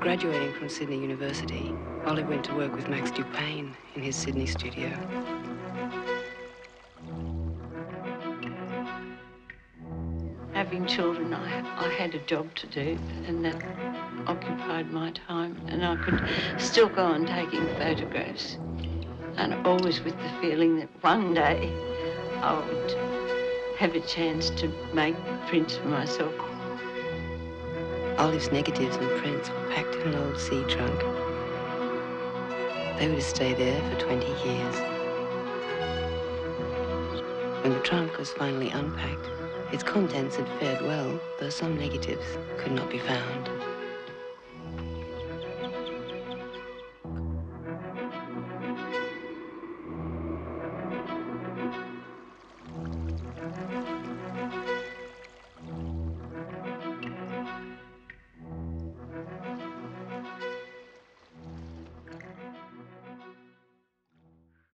Graduating from Sydney University, Olive went to work with Max Dupain in his Sydney studio. Having children, I, I had a job to do, and that occupied my time, and I could still go on taking photographs, and always with the feeling that one day I would have a chance to make prints for myself. Olive's negatives and prints sea. They were to stay there for 20 years. When the trunk was finally unpacked, its contents had fared well, though some negatives could not be found.